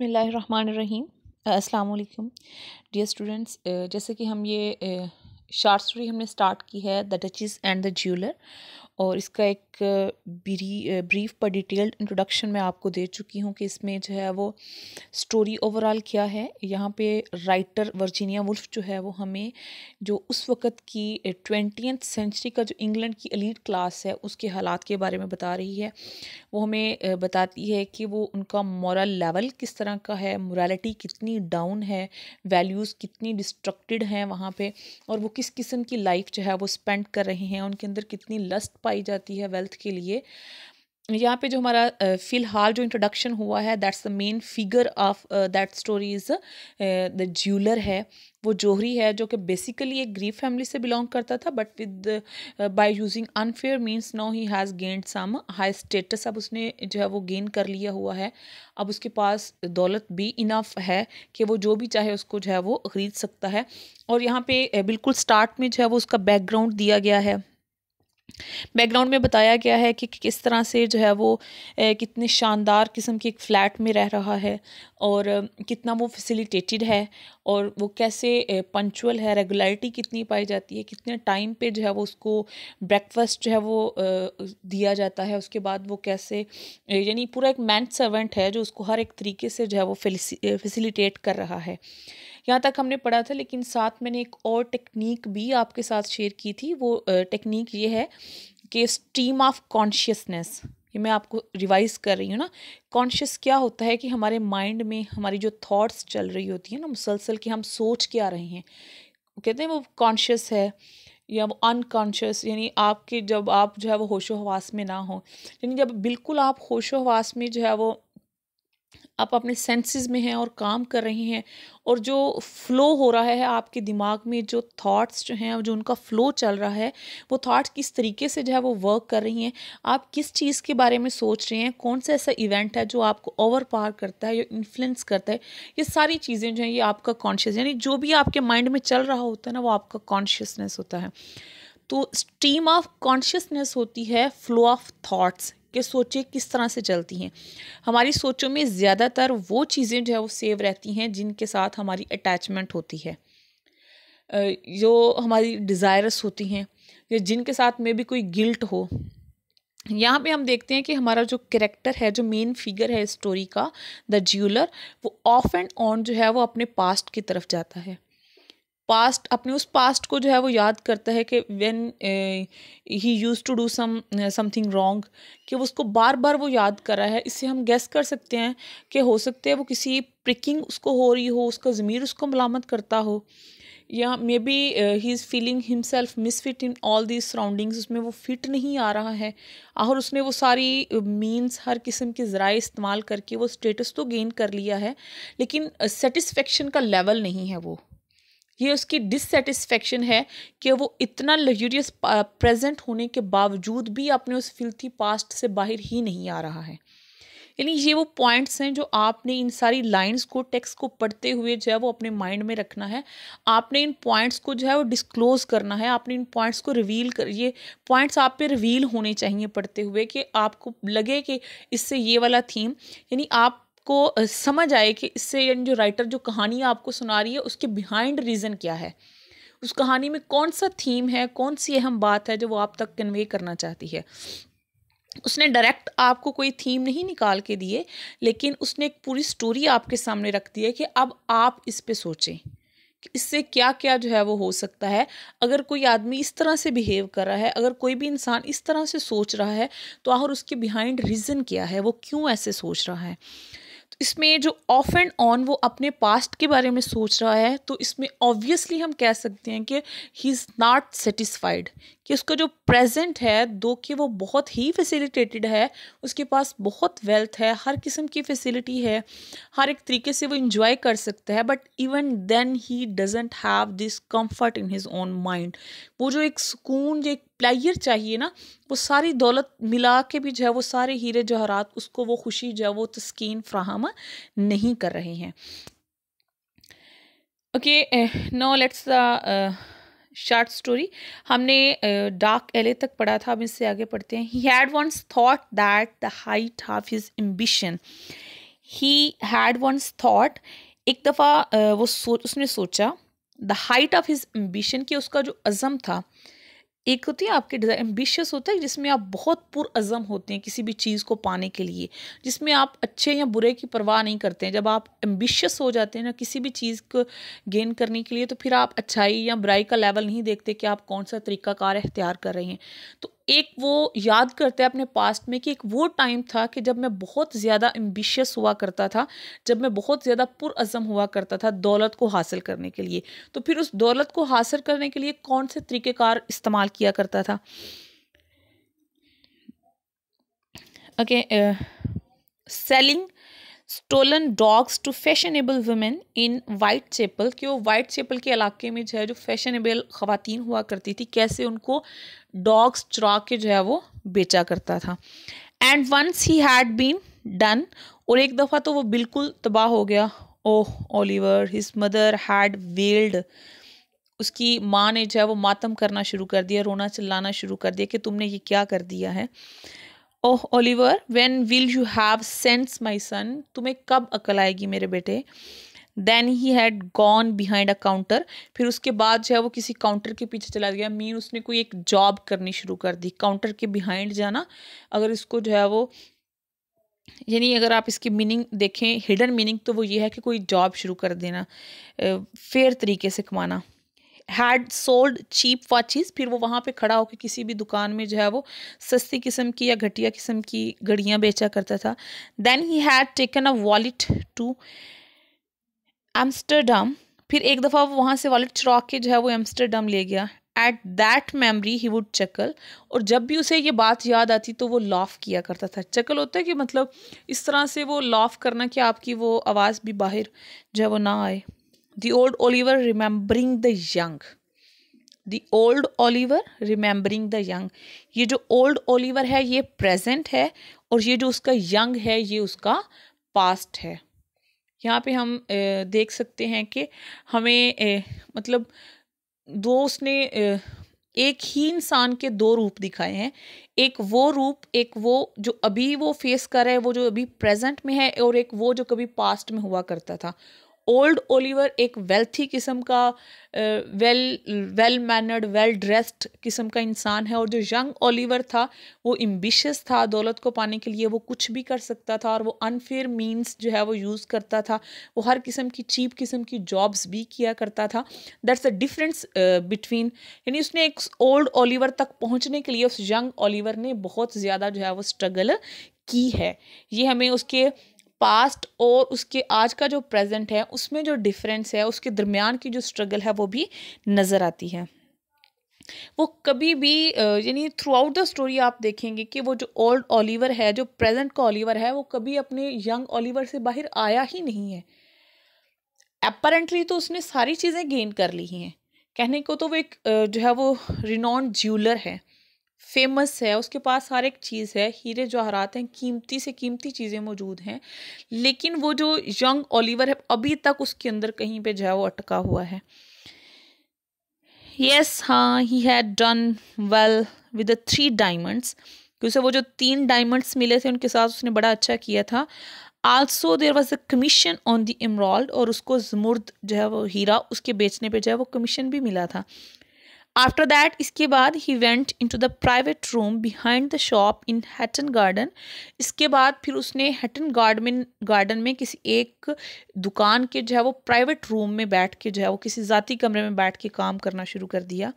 बसमीम अस्सलाम dear students जैसे कि हम ये शार्ट स्टोरी हमने स्टार्ट की है the duchess and the jeweller और इसका एक ब्री ब्रीफ पर डिटेल्ड इंट्रोडक्शन मैं आपको दे चुकी हूँ कि इसमें जो है वो स्टोरी ओवरऑल क्या है। यहाँ पे राइटर वर्जीनिया वुल्फ जो है वो हमें जो उस वक़्त की ट्वेंटी सेंचुरी का जो इंग्लैंड की एलीट क्लास है, उसके हालात के बारे में बता रही है। वो हमें बताती है कि वो उनका मॉरल लेवल किस तरह का है मोरालिटी कितनी डाउन है वैल्यूज़ कितनी डिस्ट्रक्टेड हैं वहाँ पर और वो किस किस्म की लाइफ जो है वो स्पेंड कर रहे हैं, उनके अंदर कितनी लस्ट पाई जाती है वेल्थ के लिए। यहाँ पे जो हमारा फ़िलहाल जो इंट्रोडक्शन हुआ है that's the main figure of that story is the jeweller है। वो जोहरी है, जो कि बेसिकली एक ग्रीफ फैमिली से बिलोंग करता था but with by using unfair means no he has gained some high status अब उसने जो है वो गेन कर लिया हुआ है। अब उसके पास दौलत भी इनफ है कि वो जो भी चाहे उसको जो है वो ख़रीद सकता है। और यहाँ पे बिल्कुल स्टार्ट में जो है वो उसका बैकग्राउंड दिया गया है। बैकग्राउंड में बताया गया है कि किस तरह से जो है वो कितने शानदार किस्म के एक फ़्लैट में रह रहा है और कितना वो फैसिलिटेटेड है और वो कैसे पंचुअल है रेगुलरिटी कितनी पाई जाती है, कितने टाइम पे जो है वो उसको ब्रेकफास्ट जो है वो दिया जाता है, उसके बाद वो कैसे यानी पूरा एक मैन सर्वेंट है जो उसको हर एक तरीके से जो है वो फैसिलिटेट कर रहा है। यहाँ तक हमने पढ़ा था, लेकिन साथ मैंने एक और टेक्निक भी आपके साथ शेयर की थी, वो टेक्निक ये है कि स्ट्रीम ऑफ़ कॉन्शियसनेस ये मैं आपको रिवाइज कर रही हूँ ना। कॉन्शियस क्या होता है कि हमारे माइंड में हमारी जो थॉट्स चल रही होती है ना, मुसलसल कि हम सोच क्या रहे हैं। कहते हैं वो कॉन्शियस है, या वो अनकॉन्शियस यानी आपके जब आप जो है वो होशो हवास में ना हो, यानी जब बिल्कुल आप होशो हवास में जो है वो आप अपने सेंसेस में हैं और काम कर रहे हैं और जो फ्लो हो रहा है आपके दिमाग में, जो थॉट्स जो हैं, जो उनका फ्लो चल रहा है, वो थॉट्स किस तरीके से जो है वो वर्क कर रही हैं, आप किस चीज़ के बारे में सोच रहे हैं, कौन सा ऐसा इवेंट है जो आपको ओवर पार करता है, या इन्फ्लुएंस करता है, ये सारी चीज़ें जो हैं, ये आपका कॉन्शियस यानी जो भी आपके माइंड में चल रहा होता है ना, वो आपका कॉन्शियसनेस होता है। तो स्ट्रीम ऑफ़ कॉन्शियसनेस होती है फ्लो ऑफ़ थाट्स कि सोचें किस तरह से चलती हैं। हमारी सोचों में ज़्यादातर वो चीज़ें जो है वो सेव रहती हैं जिनके साथ हमारी अटैचमेंट होती है। जो हमारी डिज़ायरस होती हैं, या जिनके साथ में भी कोई गिल्ट हो। यहाँ पे हम देखते हैं कि हमारा जो करेक्टर है, जो मेन फिगर है स्टोरी का द ज्यूलर वो ऑफ़ एंड ऑन जो है वो अपने पास्ट की तरफ़ जाता है। पास्ट अपने उस पास्ट को जो है वो याद करता है कि when he use to do some something wrong कि वो उसको बार बार वो याद कर रहा है। इससे हम गेस कर सकते हैं कि हो सकते हैं वो किसी प्रिकिंग उसको हो रही हो, उसका ज़मीर उसको मलामत करता हो, या maybe he is feeling himself misfit in all the surroundings उसमें वो फिट नहीं आ रहा है, और उसने वो सारी मीन्स हर किस्म के ज़रा इस्तेमाल करके वो स्टेटस तो गेन कर लिया है, लेकिन सेटिस्फेक्शन का लेवल नहीं है वो। ये उसकी डिससेटिस्फेक्शन है कि वो इतना लग्जूरियस प्रेजेंट होने के बावजूद भी अपने उस फिल्थी पास्ट से बाहर ही नहीं आ रहा है। यानी ये वो पॉइंट्स हैं जो आपने इन सारी लाइंस को टेक्स्ट को पढ़ते हुए जो है वो अपने माइंड में रखना है। आपने इन पॉइंट्स को जो है वो डिस्क्लोज करना है। आपने इन पॉइंट्स को रिवील कर, ये पॉइंट्स आप पे रिवील होने चाहिए पढ़ते हुए कि आपको लगे कि इससे ये वाला थीम यानी आप आपको समझ आए कि इससे यानी जो राइटर जो कहानी आपको सुना रही है, उसके बिहाइंड रीज़न क्या है? उस कहानी में कौन सा थीम है, कौन सी अहम बात है जो वो आप तक कन्वे करना चाहती है? उसने डायरेक्ट आपको कोई थीम नहीं निकाल के दिए, लेकिन उसने एक पूरी स्टोरी आपके सामने रख दी है कि अब आप इस पे सोचें इससे क्या क्या जो है वो हो सकता है। अगर कोई आदमी इस तरह से बिहेव कर रहा है, अगर कोई भी इंसान इस तरह से सोच रहा है तो आखिर उसके बिहाइंड रीज़न क्या है? वो क्यों ऐसे सोच रहा है? इसमें जो ऑफ़ एंड ऑन वो अपने पास्ट के बारे में सोच रहा है तो इसमें ऑब्वियसली हम कह सकते हैं कि ही इज़ नॉट सेटिस्फाइड कि उसका जो प्रेजेंट है, दो कि वो बहुत ही फैसिलिटेटेड है, उसके पास बहुत वेल्थ है, हर किस्म की फैसिलिटी है, हर एक तरीके से वो इंजॉय कर सकता है but even then he doesn't have this comfort in his own mind वो जो एक सुकून जो एक प्लेयर चाहिए ना, वो सारी दौलत मिला के भी जो है, वो सारे हीरे जवाहरात, उसको वो खुशी जो है, वो तस्कीन फ्राहम नहीं कर रहे हैं। Okay no let's short story हमने डार्क एले तक पढ़ा था, अब इससे आगे पढ़ते हैं। He had once thought that the height of his ambition he had once thought एक दफ़ा वो सो, उसने सोचा the height of his ambition कि उसका जो अज़म था एक होती है, आपके डिज़ाइन एम्बिशियस होता है, जिसमें आप बहुत पुरज़म होते हैं किसी भी चीज़ को पाने के लिए, जिसमें आप अच्छे या बुरे की परवाह नहीं करते हैं। जब आप एम्बिशियस हो जाते हैं ना किसी भी चीज़ को गेन करने के लिए तो फिर आप अच्छाई या बुराई का लेवल नहीं देखते कि आप कौन सा तरीक़ाकार अख्तियार कर रहे हैं। तो एक वो याद करते हैं अपने पास्ट में कि एक वो टाइम था कि जब मैं बहुत ज़्यादा एम्बिशियस हुआ करता था, जब मैं बहुत ज़्यादा पुरज़म हुआ करता था दौलत को हासिल करने के लिए। तो फिर उस दौलत को हासिल करने के लिए कौन से तरीक़ेकार इस्तेमाल किया करता था? Okay selling stolen dogs to fashionable women in Whitechapel कि वो वाइट चेपल के इलाके में जो है, जो फैशनेबल ख़वातीन हुआ करती थी, कैसे उनको डॉग्स चुरा के जो है वो बेचा करता था। And once he had been done और एक दफ़ा तो वो बिल्कुल तबाह हो गया। ओह Oliver his mother had wailed उसकी माँ ने जो है वो मातम करना शुरू कर दिया, रोना चिल्लाना शुरू कर दिया कि तुमने ये क्या कर दिया है। ओह, Oliver when will you have sense my son तुम्हें कब अकल आएगी मेरे बेटे? Then he had gone behind a counter फिर उसके बाद जो है वो किसी काउंटर के पीछे चला गया। मीन उसने कोई एक जॉब करनी शुरू कर दी। काउंटर के बिहाइंड जाना। अगर इसको जो है वो, यानी अगर आप इसकी मीनिंग देखें हिडन मीनिंग तो वो ये है कि कोई जॉब शुरू कर देना। फेयर तरीके से कमाना। हैड सोल्ड चीप वॉचेस फिर वो वहाँ पे खड़ा होकर किसी भी दुकान में जो है वो सस्ती किस्म की या घटिया किस्म की घड़ियाँ बेचा करता था। Then he had taken a wallet to Amsterdam फिर एक दफ़ा वो वहाँ से वॉलेट चुरा के जो है वो एम्स्टरडम ले गया। At that memory he would chuckle और जब भी उसे ये बात याद आती तो वो लॉफ किया करता था। चकल होता है कि मतलब इस तरह से वो लॉफ करना कि आपकी वो आवाज़ भी बाहर जो है वो ना आए। The old Oliver remembering the young the old Oliver remembering the young ये जो ओल्ड ओलिवर है, ये प्रेजेंट है और ये जो उसका यंग है, ये उसका पास्ट है। यहाँ पे हम देख सकते हैं कि हमें मतलब दो उसने एक ही इंसान के दो रूप दिखाए हैं। एक वो रूप, एक वो जो अभी वो फेस कर रहा है, वो जो अभी प्रेजेंट में है और एक वो जो कभी पास्ट में हुआ करता था। ओल्ड ओलिवर एक वेल्थी किस्म का well well mannered well dressed किस्म का इंसान है और जो यंग ओलिवर था, वो एम्बिशियस था दौलत को पाने के लिए, वो कुछ भी कर सकता था और वो अनफेयर मीन्स जो है वो यूज़ करता था। वो हर किस्म की चीप किस्म की जॉब्स भी किया करता था। दैट्स अ डिफरेंस बिटवीन यानी उसने एक ओल्ड ओलिवर तक पहुँचने के लिए उस यंग ओलिवर ने बहुत ज़्यादा जो है वो स्ट्रगल की है। ये हमें उसके पास्ट और उसके आज का जो प्रेजेंट है, उसमें जो डिफरेंस है, उसके दरमियान की जो स्ट्रगल है, वो भी नज़र आती है। वो कभी भी यानी थ्रू आउट द स्टोरी आप देखेंगे कि वो जो ओल्ड ओलिवर है, जो प्रेजेंट का ओलिवर है, वो कभी अपने यंग ओलिवर से बाहर आया ही नहीं है। अपेरेंटली तो उसने सारी चीज़ें गेन कर ली हैं कहने को तो वो एक जो है वो रिनॉन ज्यूलर है। फ़ेमस है, उसके पास हर एक चीज़ है, हीरे जवाहरात हैं, कीमती से कीमती चीज़ें मौजूद हैं, लेकिन वो जो यंग ओलिवर है, अभी तक उसके अंदर कहीं पे जो है वो अटका हुआ है। यस हाँ he had done well with the three diamonds क्योंकि वो जो तीन डायमंड्स मिले थे, उनके साथ उसने बड़ा अच्छा किया था। Also there was a commission on the emerald और उसको जमुर्द जो है वो हीरा, उसके बेचने पे जो है वो कमीशन भी मिला था। आफ्टर दैट इसके बाद he went into the private room behind the shop in Hatton Garden इसके बाद फिर उसने हैटन गार्डन गार्डन में किसी एक दुकान के जो है वो प्राइवेट रूम में बैठ के जो है वो किसी ज़ाती कमरे में बैठ के काम करना शुरू कर दिया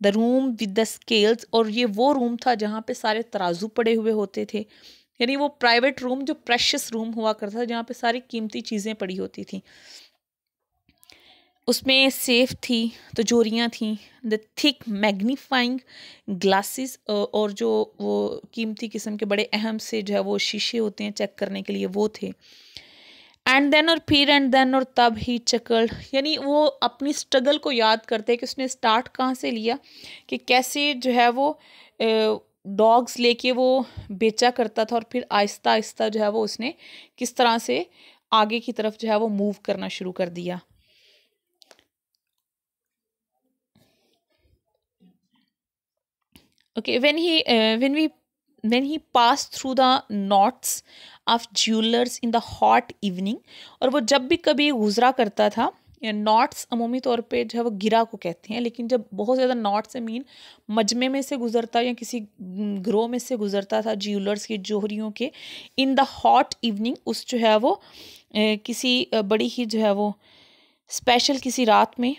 the room with the scales और ये वो रूम था जहाँ पे सारे तराजू पड़े हुए होते थे यानी वो प्राइवेट रूम जो प्रेशस रूम हुआ करता था जहाँ पे सारी कीमती चीज़ें पड़ी होती थी उसमें सेफ़ थी तजोरियाँ थी। द थिक मैग्नीफाइंग ग्लासेस और जो वो कीमती किस्म के बड़े अहम से जो है, वो शीशे होते हैं चेक करने के लिए, वो थे। एंड देन और फिर एंड देन और तब ही चकल्ड यानी वो अपनी स्ट्रगल को याद करते हैं कि उसने स्टार्ट कहाँ से लिया, कि कैसे जो है वो डॉग्स लेके वो बेचा करता था, और फिर आहिस्ता आहिस्ता जो है वो उसने किस तरह से आगे की तरफ़ जो है वो मूव करना शुरू कर दिया। Okay when he uh, when we when he passed through the knots of jewelers in the hot evening और वो जब भी कभी गुजरा करता था नॉट्स अमूमी तौर पे जो है वो गिरा को कहते हैं लेकिन जब बहुत ज़्यादा नॉट से मीन मजमे में से गुजरता या किसी ग्रोह में से गुजरता था ज्यूलर्स की जोहरियों के इन द हॉट इवनिंग उस जो है वो किसी बड़ी ही जो है वो स्पेशल किसी रात में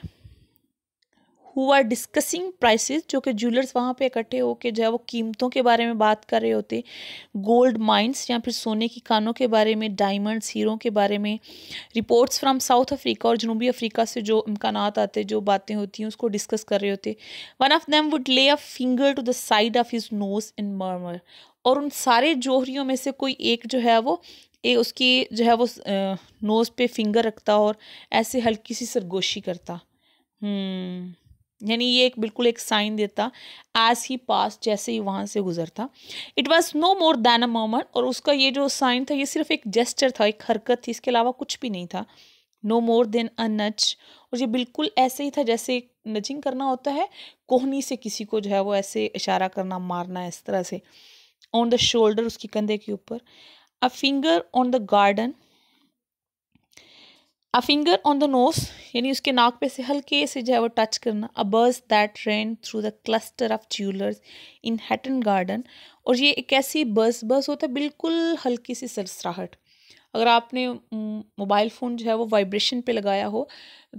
हु आर डिस्कसिंग प्राइसेस जो कि ज्वेलर्स वहाँ पे इकट्ठे होकर जो है वो कीमतों के बारे में बात कर रहे होते गोल्ड माइंस या फिर सोने की कानों के बारे में डायमंड्स हीरों के बारे में रिपोर्ट्स फ्राम साउथ अफ्रीका और जनूबी अफ्रीका से जो इम्कान आते, जो बातें होती हैं, उसको डिस्कस कर रहे होते। One of them would lay a finger to the side of his nose in murmur और उन सारे जोहरियों में से कोई एक जो है वो, ए, उसकी जो है वो नोज़ पे फिंगर रखता और ऐसे हल्की सी सरगोशी करता। हम्म। यानी ये एक बिल्कुल एक साइन देता एज ही पास जैसे ही वहाँ से गुजरता। It was no more than a moment और उसका ये जो साइन था, ये सिर्फ़ एक जेस्टर था, एक हरकत थी, इसके अलावा कुछ भी नहीं था। नो मोर देन अ नच और ये बिल्कुल ऐसे ही था जैसे नचिंग करना होता है, कोहनी से किसी को जो है वो ऐसे इशारा करना, मारना, इस तरह से। ऑन द शोल्डर उसकी कंधे के ऊपर। A finger on the garden a finger on the nose यानी उसके नाक पे से हल्के से जो है वो टच करना a buzz that ran through the cluster of jewellers in Hatton Garden और ये एक ऐसी बर्स बर्स होता है, बिल्कुल हल्की सी सरसराहट अगर आपने मोबाइल फ़ोन जो है वो वाइब्रेशन पे लगाया हो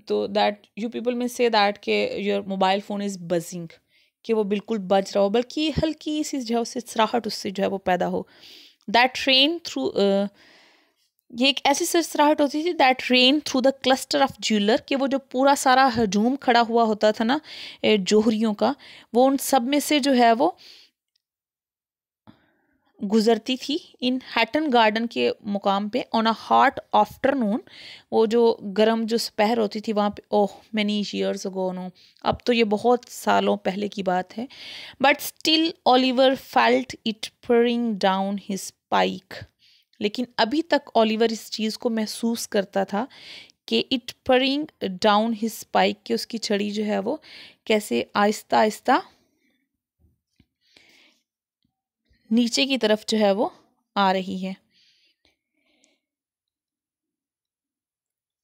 तो दैट यू पीपल में से दैट के your mobile phone is buzzing कि वो बिल्कुल बज रहा हो, बल्कि हल्की सी जो है उससे सराहट उससे जो है वो पैदा हो। दैट ट्रेन थ्रू ये एक ऐसी सरसराहट होती थी that ran through the cluster of jeweller कि वो जो पूरा सारा हजूम खड़ा हुआ होता था ना जोहरियों का, वो उन सब में से जो है वो गुजरती थी इन हैटन गार्डन के मुकाम पे ऑन अ हॉट आफ्टरनून वो जो गर्म जो सपहर होती थी वहाँ पे, oh many years ago no. अब तो ये बहुत सालों पहले की बात है but still Oliver felt it purring down his spike लेकिन अभी तक ओलिवर इस चीज़ को महसूस करता था कि it purring down his spike कि उसकी छड़ी जो है वो कैसे आहिस्ता आहिस्ता नीचे की तरफ़ जो है वो आ रही है।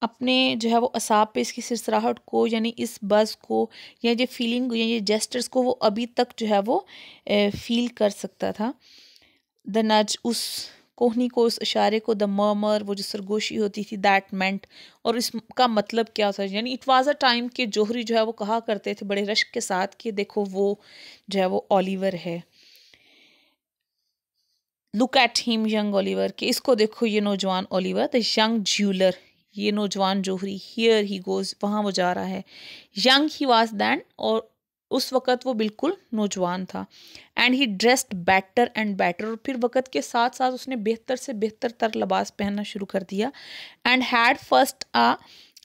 अपने जो है वो असाब पे इसकी सिरसराहट को, यानी इस बस को, या ये फीलिंग या ये जेस्टर्स को वो अभी तक जो है वो फील कर सकता था। द नज उस कोहनी को, उस इशारे को, द मर्मर, वो जो सरगोशी होती थी दैट मेंट और इसका मतलब क्या था? यानी इट वाज अ टाइम के जोहरी जो है वो कहा करते थे, बड़े रश्क के साथ कि देखो वो जो है वो ओलिवर है। Look at him young Oliver कि इसको देखो ये नौजवान ओलिवर द यंग ज्वेलर ये नौजवान जोहरी हियर ही गोज वहाँ वो जा रहा है। यंग ही वाज दैन और उस वक़्त वो बिल्कुल नौजवान था। And he dressed better and better और फिर वक़्त के साथ साथ उसने बेहतर से बेहतर तर लिबास पहनना शुरू कर दिया। And had first a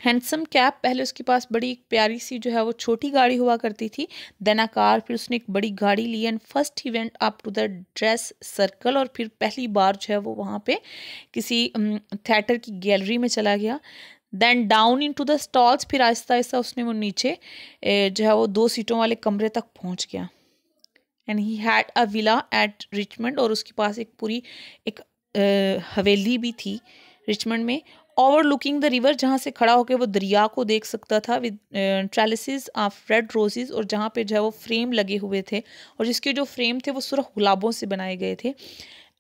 handsome cab पहले उसके पास बड़ी एक प्यारी सी जो है वो छोटी गाड़ी हुआ करती थी देन कार फिर उसने एक बड़ी गाड़ी ली and first he went up to the dress circle और फिर पहली बार जो है वो वहाँ पे किसी थिएटर की गैलरी में चला गया। Then down into the stalls फिर आहिस्ता आहिस्ता उसने वो नीचे जो है वो दो सीटों वाले कमरे तक पहुँच गया। And he had a villa at Richmond और उसके पास एक पूरी, एक हवेली भी थी रिचमंड में। ओवर लुकिंग द रिवर जहाँ से खड़ा होकर वो दरिया को देख सकता था with trellis of red roses और जहाँ पे जो है वो फ्रेम लगे हुए थे और जिसके जो फ्रेम थे वो सुरख गुलाबों से बनाए गए थे।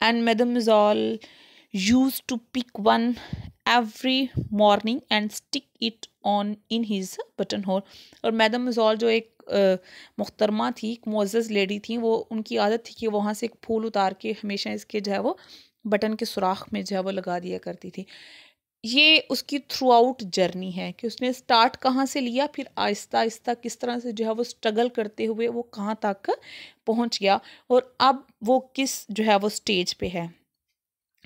And madam is all use to pick one every morning and stick it on in his buttonhole और मैडम मिजॉल जो एक मुख्तरमा थी, एक मोज़ लेडी थी, वो उनकी आदत थी कि वहाँ से एक फूल उतार के हमेशा इसके जो है वो बटन के सुराख में जो है वो लगा दिया करती थी। ये उसकी थ्रू आउट जर्नी है कि उसने स्टार्ट कहाँ से लिया, फिर आहिस्ता आहिस्ता किस तरह से जो है वो स्ट्रगल करते हुए वो कहाँ तक पहुँच गया और अब वो किस जो है वो स्टेज पे है।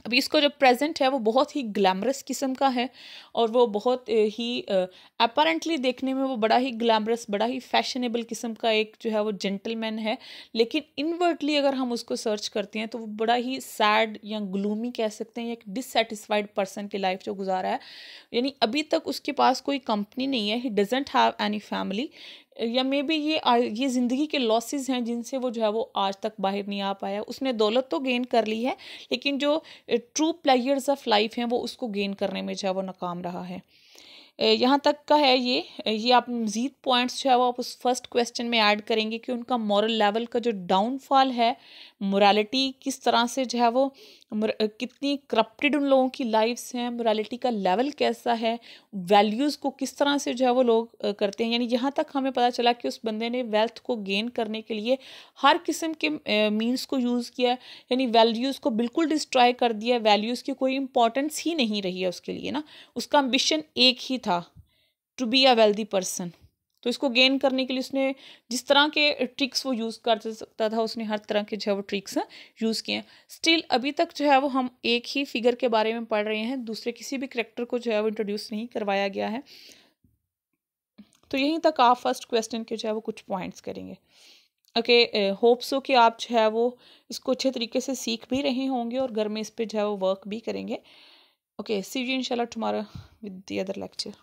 अभी इसको जो प्रेजेंट है, वो बहुत ही ग्लैमरस किस्म का है और वो बहुत ही अपारेंटली देखने में वो बड़ा ही ग्लैमरस बड़ा ही फैशनेबल किस्म का एक जो है वो जेंटलमैन है। लेकिन इनवर्टली अगर हम उसको सर्च करते हैं तो वो बड़ा ही सैड या ग्लूमी कह सकते हैं, या एक डिससेटिस्फाइड पर्सन की लाइफ जो गुजारा है। यानी अभी तक उसके पास कोई कंपनी नहीं है he doesn't have any family या मे बी ये ये ज़िंदगी के लॉसेस हैं जिनसे वो जो है वो आज तक बाहर नहीं आ पाया। उसने दौलत तो गेन कर ली है, लेकिन जो ट्रू प्लेयर्स ऑफ़ लाइफ हैं वो उसको गेन करने में जो है वो नाकाम रहा है। यहाँ तक का है ये ये आप मज़ीद पॉइंट्स जो है वो आप उस फ़र्स्ट क्वेश्चन में ऐड करेंगे कि उनका मॉरल लेवल का जो डाउनफॉल है मोरालिटी किस तरह से जो है वो कितनी करप्टेड उन लोगों की लाइफ्स हैं मोरालिटी का लेवल कैसा है वैल्यूज़ को किस तरह से जो है वो लोग करते हैं? यानी यहाँ तक हमें पता चला कि उस बंदे ने वेल्थ को गेन करने के लिए हर किस्म के मीन्स को यूज़ किया यानी वैल्यूज़ को बिल्कुल डिस्ट्रॉय कर दिया वैल्यूज़ की कोई इंपॉर्टेंस ही नहीं रही है उसके लिए ना। उसका एम्बिशन एक ही था to be a wealthy person तो इसको गेन करने के लिए उसने जिस तरह के ट्रिक्स वो यूज़ कर सकता था, उसने हर तरह के जो है वो ट्रिक्स यूज़ किए स्टिल अभी तक जो है वो हम एक ही फिगर के बारे में पढ़ रहे हैं, दूसरे किसी भी करेक्टर को जो है वो इंट्रोड्यूस नहीं करवाया गया है। तो यहीं तक आप फ़र्स्ट क्वेश्चन के जो है वो कुछ पॉइंट्स करेंगे। ओके होप्स हो कि आप जो है वो इसको अच्छे तरीके से सीख भी रहे होंगे और घर में इस पर जो है वो वर्क भी करेंगे। ओके सी यू इंशाल्लाह tomorrow with the other lecture